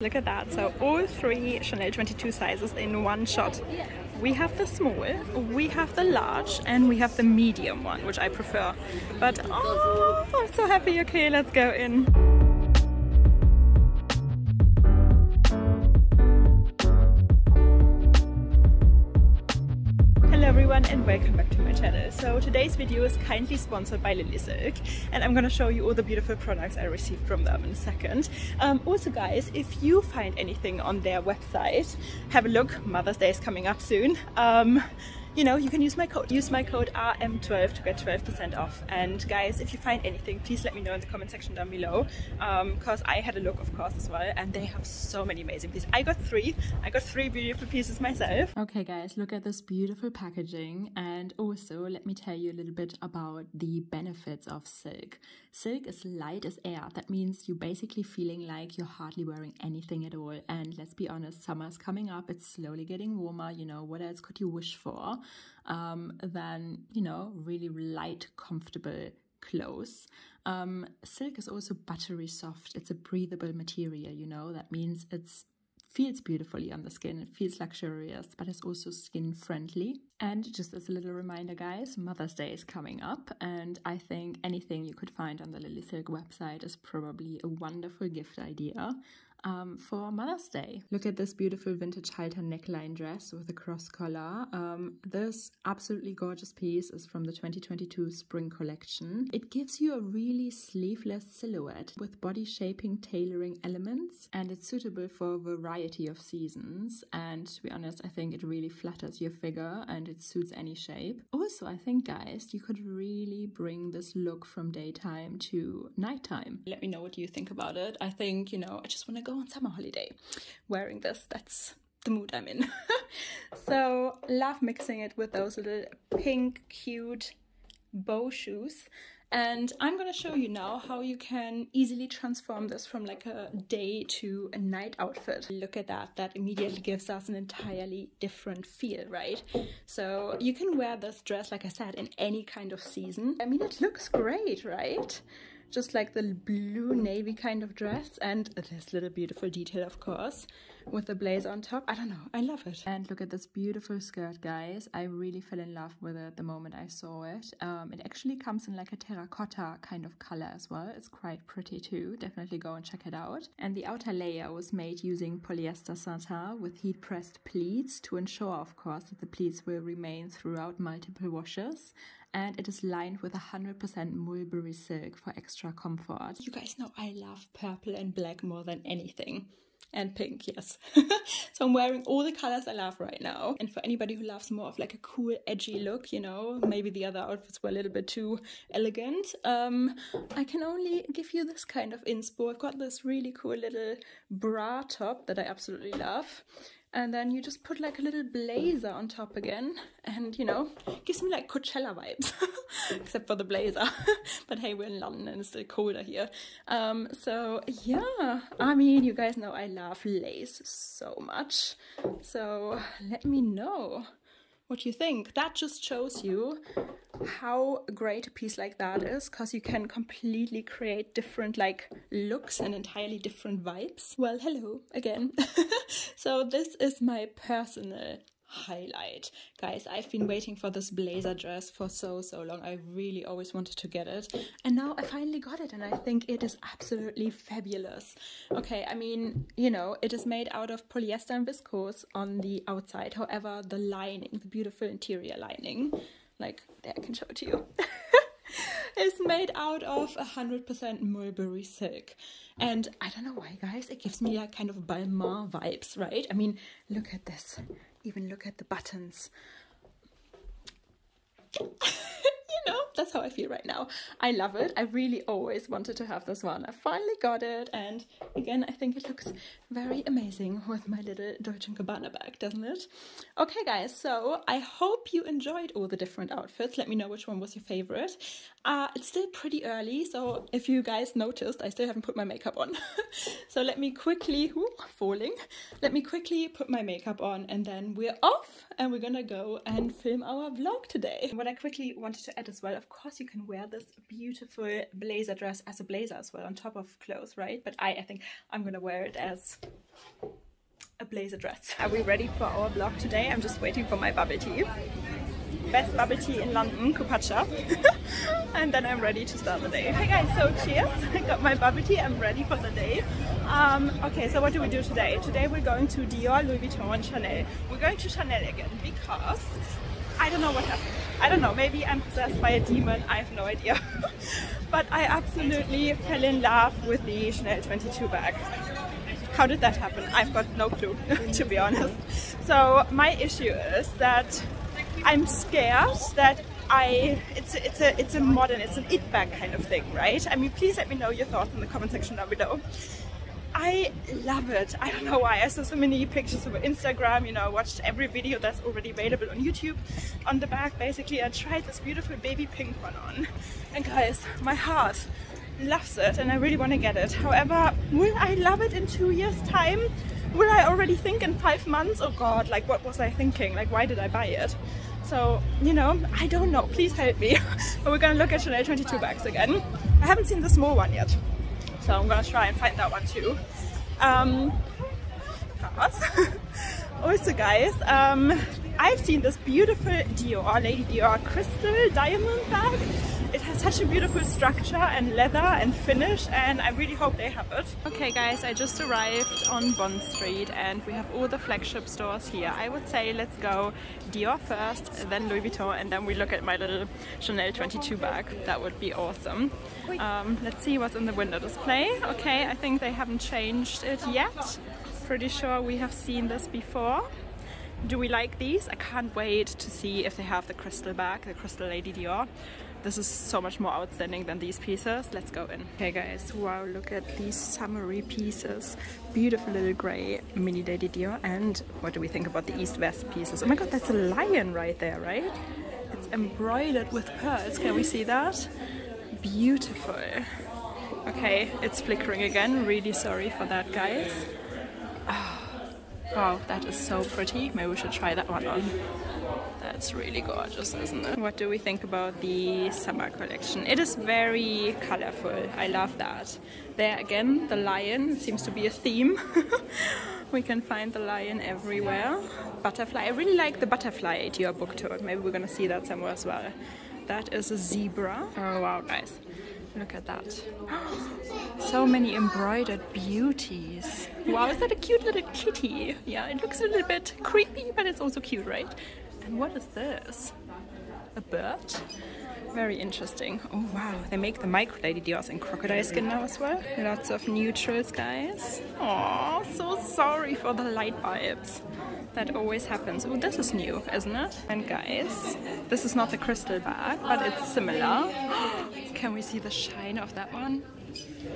Look at that, so all three Chanel 22 sizes in one shot. We have the small, we have the large, and we have the medium one, which I prefer. But oh, I'm so happy. Okay, let's go in. Everyone and welcome back to my channel. So today's video is kindly sponsored by Lilysilk and I'm gonna show you all the beautiful products I received from them in a second. Um, also guys, if you find anything on their website, have a look. Mother's Day is coming up soon. Um, you know, you can use my code. Use my code RM12 to get 12% off. And guys, if you find anything, please let me know in the comment section down below. Because um, I had a look, of course, as well. And they have so many amazing pieces. I got three. I got three beautiful pieces myself. Okay, guys, look at this beautiful packaging. And also, let me tell you a little bit about the benefits of silk. Silk is light as air. That means you're basically feeling like you're hardly wearing anything at all. And let's be honest, summer's coming up. It's slowly getting warmer. You know, what else could you wish for? um, than, you know, really light, comfortable clothes. Um, silk is also buttery soft. It's a breathable material, you know, that means it's feels beautifully on the skin. It feels luxurious, but it's also skin friendly. And just as a little reminder, guys, Mother's Day is coming up, and I think anything you could find on the Lilysilk website is probably a wonderful gift idea um, for Mother's Day. Look at this beautiful vintage halter neckline dress with a cross collar. Um, this absolutely gorgeous piece is from the 2022 spring collection. It gives you a really sleeveless silhouette with body shaping tailoring elements and it's suitable for a variety of seasons and to be honest I think it really flatters your figure and it suits any shape. Also I think guys you could really bring this look from daytime to nighttime. Let me know what you think about it. I think you know I just want to go on summer holiday wearing this. That's the mood I'm in. so love mixing it with those little pink cute bow shoes and I'm gonna show you now how you can easily transform this from like a day to a night outfit. Look at that, that immediately gives us an entirely different feel, right? So you can wear this dress, like I said, in any kind of season. I mean, it looks great, right? Just like the blue navy kind of dress and this little beautiful detail of course with the blazer on top. I don't know, I love it. And look at this beautiful skirt guys. I really fell in love with it the moment I saw it. Um, it actually comes in like a terracotta kind of color as well. It's quite pretty too. Definitely go and check it out. And the outer layer was made using polyester satin with heat pressed pleats to ensure of course that the pleats will remain throughout multiple washes and it is lined with 100% mulberry silk for extra comfort. You guys know I love purple and black more than anything. And pink, yes. so I'm wearing all the colors I love right now. And for anybody who loves more of like a cool, edgy look, you know, maybe the other outfits were a little bit too elegant, um, I can only give you this kind of inspo. I've got this really cool little bra top that I absolutely love and then you just put like a little blazer on top again. And you know gives me like Coachella vibes. Except for the blazer. But hey we're in London and it's still colder here. Um so yeah. I mean you guys know I love lace so much. So let me know what you think. That just shows you how great a piece like that is because you can completely create different like looks and entirely different vibes. Well, hello again. so this is my personal highlight. Guys, I've been waiting for this blazer dress for so, so long. I really always wanted to get it. And now I finally got it and I think it is absolutely fabulous. Okay, I mean, you know, it is made out of polyester and viscose on the outside. However, the lining, the beautiful interior lining, like, there I can show it to you. is made out of 100% mulberry silk. And I don't know why, guys, it gives me like kind of Balmain vibes, right? I mean, look at this even look at the buttons. you know, that's how I feel right now. I love it. I really always wanted to have this one. I finally got it. And again, I think it looks very amazing with my little Dolce & Gabbana bag, doesn't it? Okay, guys, so I hope you enjoyed all the different outfits. Let me know which one was your favorite. Uh, it's still pretty early, so if you guys noticed, I still haven't put my makeup on. so let me quickly, ooh, falling, let me quickly put my makeup on and then we're off and we're gonna go and film our vlog today. What I quickly wanted to add as well, of course you can wear this beautiful blazer dress as a blazer as well on top of clothes, right? But I, I think I'm gonna wear it as a blazer dress. Are we ready for our vlog today? I'm just waiting for my bubble tea. Best bubble tea in London, Kupacha. and then I'm ready to start the day. Hey guys, so cheers. I got my bubble tea. I'm ready for the day. Um, okay, so what do we do today? Today we're going to Dior, Louis Vuitton and Chanel. We're going to Chanel again because I don't know what happened. I don't know, maybe I'm possessed by a demon, I have no idea. but I absolutely fell in love with the Chanel 22 bag. How did that happen? I've got no clue, to be honest. So my issue is that I'm scared that I it's a, it's a it's a modern it's an it bag kind of thing right I mean please let me know your thoughts in the comment section down below I love it. I don't know why. I saw so many pictures over Instagram, you know, I watched every video that's already available on YouTube. On the back, basically, I tried this beautiful baby pink one on. And guys, my heart loves it and I really want to get it. However, will I love it in two years time? Will I already think in five months? Oh God, like what was I thinking? Like why did I buy it? So, you know, I don't know. Please help me. but we're gonna look at Chanel 22 bags again. I haven't seen the small one yet so I'm gonna try and find that one too. Um, also guys, um, I've seen this beautiful Dior, Lady Dior crystal diamond bag it has such a beautiful structure and leather and finish and I really hope they have it. Okay guys, I just arrived on Bond Street and we have all the flagship stores here. I would say let's go Dior first, then Louis Vuitton and then we look at my little Chanel 22 bag. That would be awesome. Um, let's see what's in the window display. Okay, I think they haven't changed it yet. Pretty sure we have seen this before. Do we like these? I can't wait to see if they have the crystal bag, the crystal Lady Dior. This is so much more outstanding than these pieces. Let's go in. Okay guys, wow, look at these summery pieces. Beautiful little grey mini Lady Dior. And what do we think about the East-West pieces? Oh my god, that's a lion right there, right? It's embroidered with pearls. Can we see that? Beautiful. Okay, it's flickering again. Really sorry for that, guys. Wow, that is so pretty. Maybe we should try that one on. That's really gorgeous, isn't it? What do we think about the summer collection? It is very colorful. I love that. There again, the lion seems to be a theme. we can find the lion everywhere. Butterfly. I really like the butterfly Dior Book Tote. Maybe we're gonna see that somewhere as well. That is a zebra. Oh wow, guys. Look at that. so many embroidered beauties. Wow, is that a cute little kitty? Yeah, it looks a little bit creepy, but it's also cute, right? And what is this? A bird? Very interesting. Oh wow, they make the micro lady Diors in crocodile skin now as well. Lots of neutrals, guys. Oh, so sorry for the light vibes. That always happens. Oh, this is new, isn't it? And guys, this is not the crystal bag, but it's similar. Can we see the shine of that one?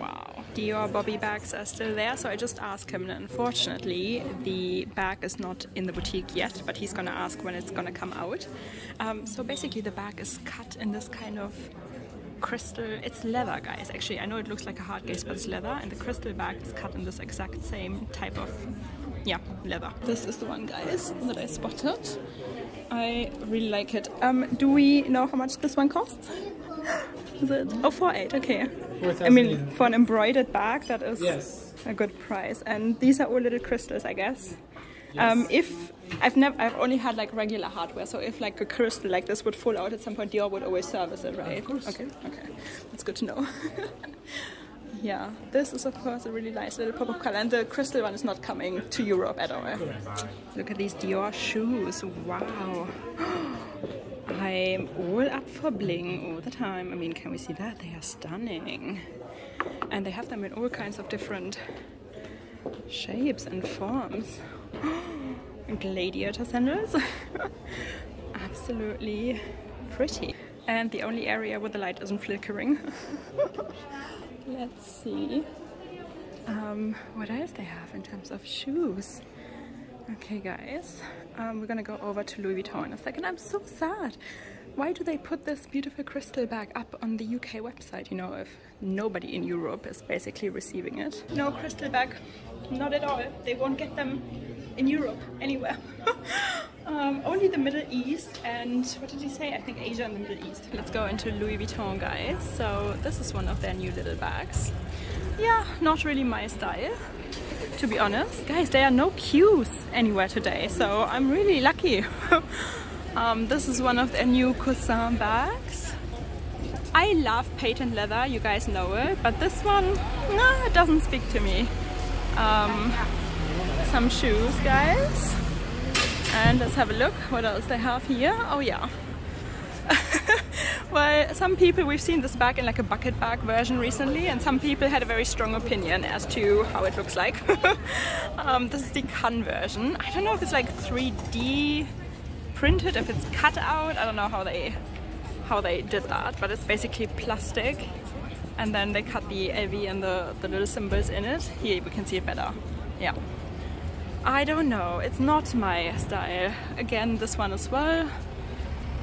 Wow. Dior Bobby bags are still there, so I just asked him. And unfortunately, the bag is not in the boutique yet, but he's gonna ask when it's gonna come out. Um, so basically, the bag is cut in this kind of crystal. It's leather, guys. Actually, I know it looks like a hard case, but it's leather, and the crystal bag is cut in this exact same type of, yeah, leather. This is the one, guys, that I spotted. I really like it. Um, do we know how much this one costs? Is it? Oh, four eight. Okay. I mean, for an embroidered bag, that is yes. a good price. And these are all little crystals, I guess. Yes. Um, if I've never, I've only had like regular hardware. So if like a crystal like this would fall out at some point, Dior would always service it, right? Of course. Okay. Okay. That's good to know. yeah, this is of course a really nice little pop of color, and the crystal one is not coming to Europe at all. Look at these Dior shoes. Wow. I'm all up for bling all the time. I mean, can we see that? They are stunning. And they have them in all kinds of different shapes and forms. Gladiator sandals. Absolutely pretty. And the only area where the light isn't flickering. Let's see. Um, what else they have in terms of shoes. Okay guys, um, we're gonna go over to Louis Vuitton in a second. I'm so sad. Why do they put this beautiful crystal bag up on the UK website, you know, if nobody in Europe is basically receiving it? No crystal bag, not at all. They won't get them in Europe, anywhere. um, only the Middle East and, what did he say? I think Asia and the Middle East. Let's go into Louis Vuitton, guys. So this is one of their new little bags. Yeah, not really my style to be honest. Guys, there are no queues anywhere today, so I'm really lucky. um, this is one of their new Coussin bags. I love patent leather, you guys know it, but this one, nah, it doesn't speak to me. Um, some shoes, guys. And let's have a look what else they have here. Oh yeah. well, some people, we've seen this bag in like a bucket bag version recently and some people had a very strong opinion as to how it looks like. um, this is the Cannes version. I don't know if it's like 3D printed, if it's cut out. I don't know how they how they did that, but it's basically plastic and then they cut the LV and the, the little symbols in it. Here we can see it better. Yeah. I don't know, it's not my style. Again, this one as well.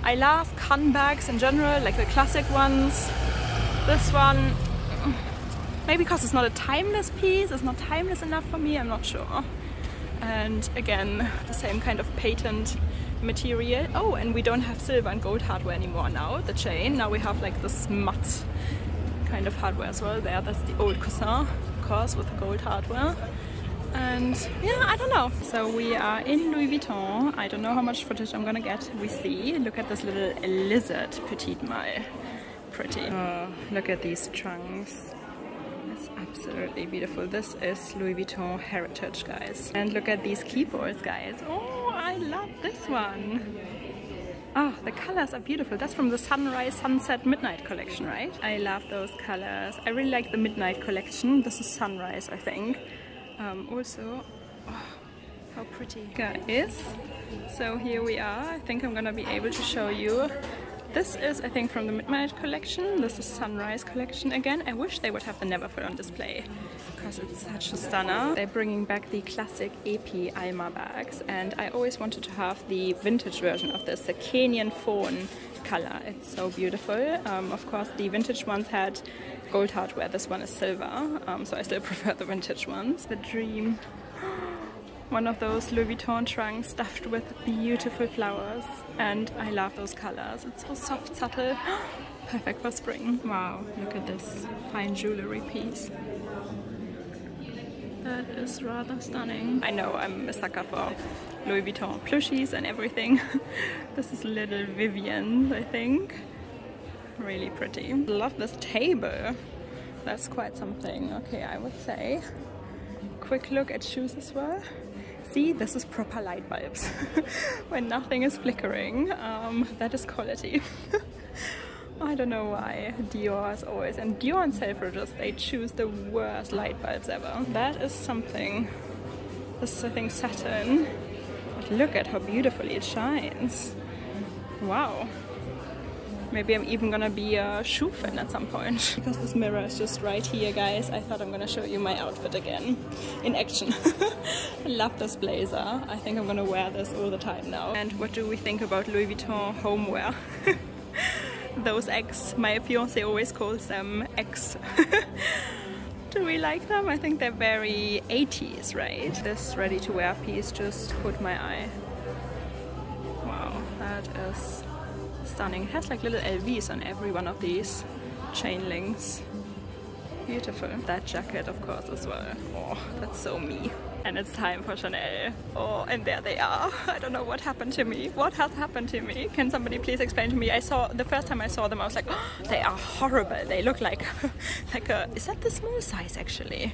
I love Cannes bags in general, like the classic ones. This one, maybe because it's not a timeless piece, it's not timeless enough for me, I'm not sure. And again, the same kind of patent material. Oh, and we don't have silver and gold hardware anymore now, the chain. Now we have like this matte kind of hardware as well there. That's the old Coussin, of course, with the gold hardware and yeah I don't know. So we are in Louis Vuitton. I don't know how much footage I'm gonna get. We see. Look at this little lizard Petite Malle. Pretty. Oh, look at these trunks. It's absolutely beautiful. This is Louis Vuitton heritage guys. And look at these Keepalls guys. Oh I love this one. Oh, the colors are beautiful. That's from the Sunrise, Sunset, Midnight collection, right? I love those colors. I really like the Midnight collection. This is Sunrise, I think um, also oh, how pretty guys so here we are. I think I'm gonna be able to show you. This is I think from the Midnight collection. This is Sunrise collection again. I wish they would have the Neverfull on display because it's such a stunner. They're bringing back the classic Epi Alma bags and I always wanted to have the vintage version of this the Kenyan fawn color it's so beautiful um, of course the vintage ones had gold hardware. This one is silver, um, so I still prefer the vintage ones. The Dream. One of those Louis Vuitton trunks stuffed with beautiful flowers and I love those colors. It's so soft, subtle, perfect for spring. Wow, look at this fine jewelry piece. That is rather stunning. I know I'm a sucker for Louis Vuitton plushies and everything. this is little Vivienne, I think really pretty. Love this table. That's quite something, okay, I would say. Quick look at shoes as well. See, this is proper light bulbs. when nothing is flickering, um, that is quality. I don't know why Dior is always, and Dior and Selfridges, they choose the worst light bulbs ever. That is something. This is, I think, satin. But look at how beautifully it shines. Wow. Maybe I'm even gonna be a shoe fan at some point. because this mirror is just right here, guys, I thought I'm gonna show you my outfit again in action. I love this blazer. I think I'm gonna wear this all the time now. And what do we think about Louis Vuitton homeware? Those X, my fiance always calls them X. do we like them? I think they're very 80s, right? This ready-to-wear piece just caught my eye. Wow, that is stunning. It has like little LVs on every one of these chain links. Beautiful. That jacket, of course, as well. Oh, that's so me. And it's time for Chanel. Oh, and there they are. I don't know what happened to me. What has happened to me? Can somebody please explain to me? I saw, the first time I saw them, I was like, oh, they are horrible. They look like, like a, is that the small size actually?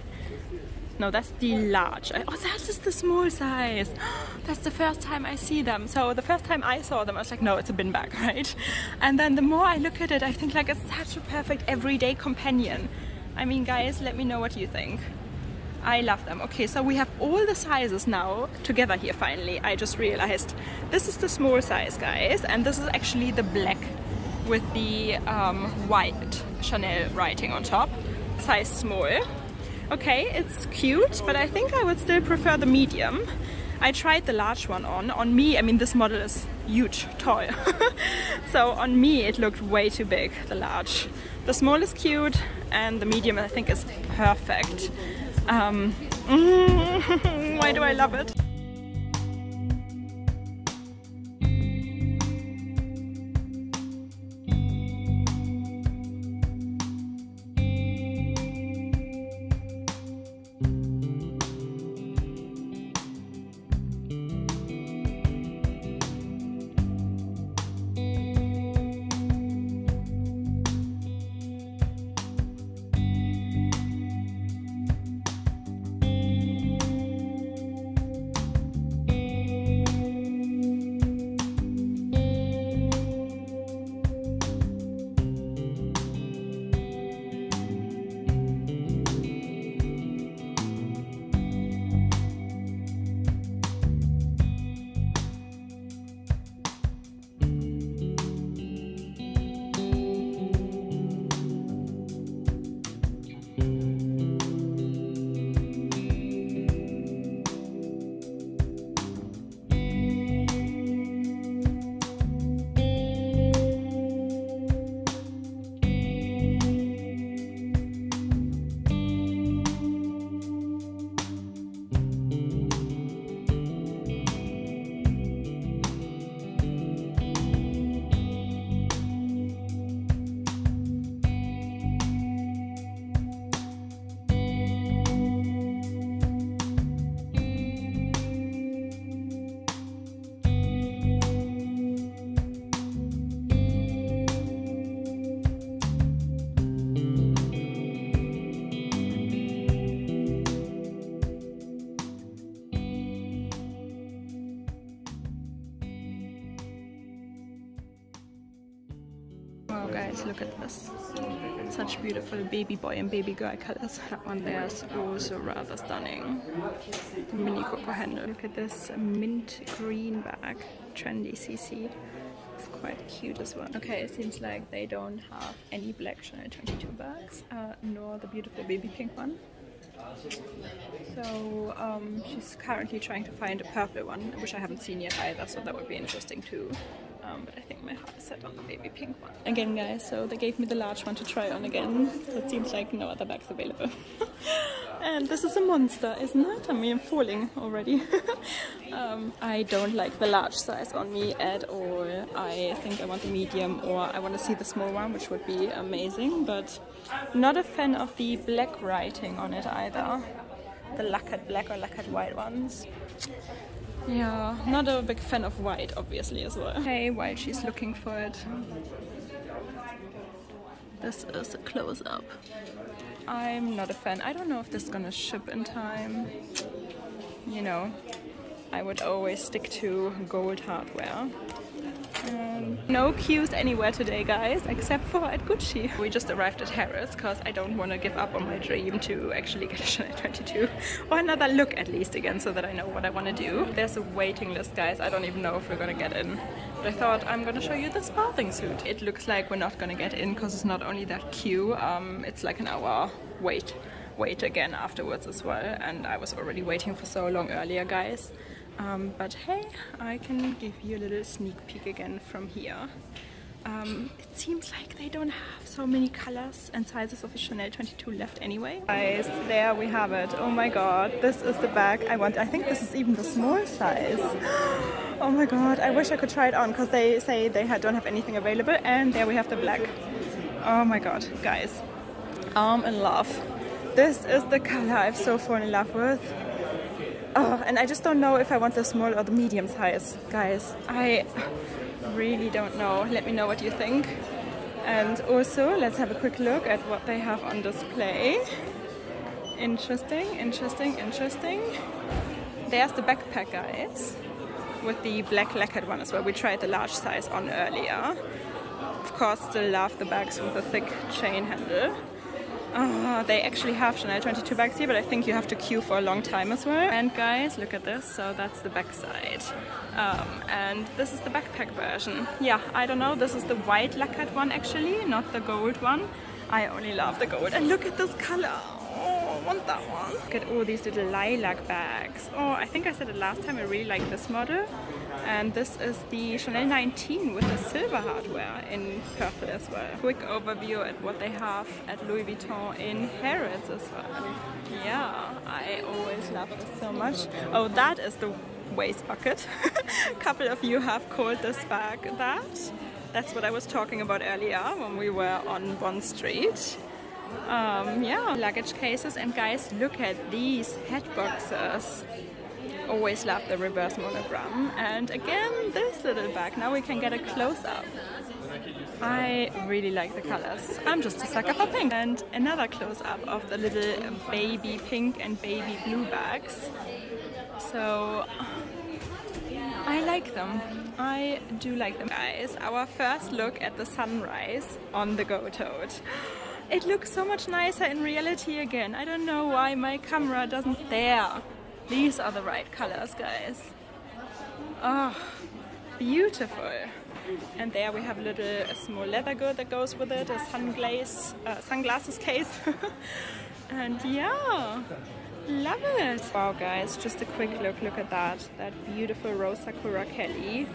No, that's the large. Oh, that is just the small size. That's the first time I see them. So the first time I saw them, I was like, no, it's a bin bag, right? And then the more I look at it, I think like it's such a perfect everyday companion. I mean, guys, let me know what you think. I love them. Okay, so we have all the sizes now together here finally. I just realized this is the small size, guys, and this is actually the black with the um, white Chanel writing on top. Size small. Okay, it's cute, but I think I would still prefer the medium. I tried the large one on. On me, I mean this model is huge, tall. so on me it looked way too big, the large. The small is cute and the medium I think is perfect. Um, why do I love it? Look at this. Such beautiful baby boy and baby girl colors. That one there is also rather stunning. Mini Coco handle. Look at this mint green bag. Trendy CC. It's quite cute as well. Okay, it seems like they don't have any black Chanel 22 bags, uh, nor the beautiful baby pink one. So um, she's currently trying to find a purple one, which I haven't seen yet either, so that would be interesting too. Um, but I think my heart is set on the baby pink one. Again guys, so they gave me the large one to try on again. It seems like no other bags available. and this is a monster, isn't it? I mean, I'm falling already. um, I don't like the large size on me at all. I think I want the medium or I want to see the small one, which would be amazing. But not a fan of the black writing on it either. The lacquered black or lacquered white ones. Yeah, not a big fan of white, obviously, as well. Hey, while she's looking for it. This is a close-up. I'm not a fan. I don't know if this is gonna ship in time. You know, I would always stick to gold hardware. Um, no queues anywhere today, guys, except for at Gucci. We just arrived at Harrods because I don't want to give up on my dream to actually get a Chanel 22 or another look at least again so that I know what I want to do. There's a waiting list, guys. I don't even know if we're gonna get in. But I thought I'm gonna show you this bathing suit. It looks like we're not gonna get in because it's not only that queue, um, it's like an hour wait wait again afterwards as well and I was already waiting for so long earlier guys um, but hey, I can give you a little sneak peek again from here. Um, it seems like they don't have so many colors and sizes of the Chanel 22 left anyway. Guys, there we have it. Oh my god, this is the bag I want. I think this is even the small size. Oh my god, I wish I could try it on because they say they don't have anything available. And there we have the black. Oh my god, guys, I'm in love. This is the color I've so fallen in love with. Oh, and I just don't know if I want the small or the medium size, guys. I really don't know. Let me know what you think. And also, let's have a quick look at what they have on display. Interesting, interesting, interesting. There's the backpack, guys, with the black lacquered one as well. We tried the large size on earlier. Of course, still love the bags with a thick chain handle. Oh, they actually have Chanel 22 bags here, but I think you have to queue for a long time as well. And guys, look at this. So that's the back side. Um, and this is the backpack version. Yeah, I don't know. This is the white lacquered one actually, not the gold one. I only love the gold. And look at this color. Oh, I want that one. Look at all these little lilac bags. Oh, I think I said it last time. I really like this model and this is the Chanel 19 with the silver hardware in purple as well. Quick overview at what they have at Louis Vuitton in Harrods as well. Yeah, I always love this so much. Oh, that is the waste bucket. A couple of you have called this bag that. That's what I was talking about earlier when we were on Bond Street. Um, yeah, luggage cases and guys, look at these head boxes always loved the reverse monogram. And again, this little bag, now we can get a close-up. I really like the colors. I'm just a sucker for pink. And another close-up of the little baby pink and baby blue bags. So I like them. I do like them. Guys, our first look at the sunrise on the Go Tote. It looks so much nicer in reality again. I don't know why my camera doesn't there. These are the right colors, guys. Oh, beautiful. And there we have a little a small leather good that goes with it, a sunglaze, uh, sunglasses case. and yeah, love it. Wow, guys, just a quick look, look at that. That beautiful Rose Sakura Kelly.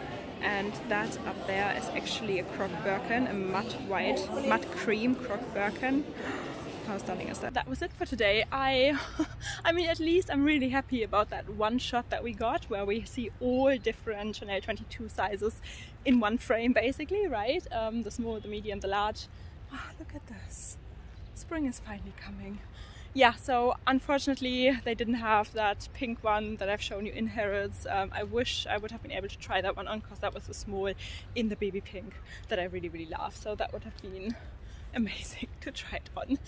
And that up there is actually a croc birkin, a matte white, matte cream croc birkin is that? That was it for today. I, I mean, at least I'm really happy about that one shot that we got where we see all different Chanel 22 sizes in one frame basically, right? Um, the small, the medium, the large. Oh, look at this. Spring is finally coming. Yeah, so unfortunately they didn't have that pink one that I've shown you in Harrods. Um, I wish I would have been able to try that one on because that was a small in the baby pink that I really, really love. So that would have been amazing to try it on.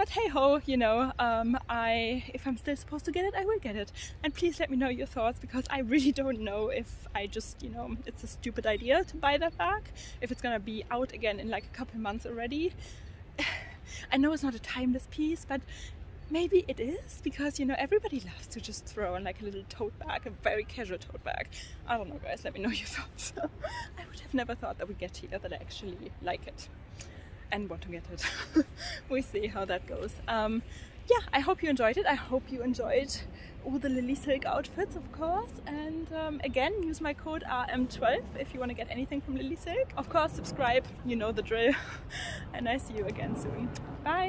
But hey ho, you know, um, I if I'm still supposed to get it, I will get it. And please let me know your thoughts because I really don't know if I just, you know, it's a stupid idea to buy that bag. If it's gonna be out again in like a couple months already. I know it's not a timeless piece, but maybe it is because you know everybody loves to just throw in like a little tote bag, a very casual tote bag. I don't know, guys. Let me know your thoughts. I would have never thought that we get here that I actually like it and want to get it. we see how that goes. Um, yeah, I hope you enjoyed it. I hope you enjoyed all the Lilysilk outfits, of course. And um, again, use my code RM12 if you want to get anything from Lilysilk. Of course, subscribe, you know the drill. and I see you again soon. Bye!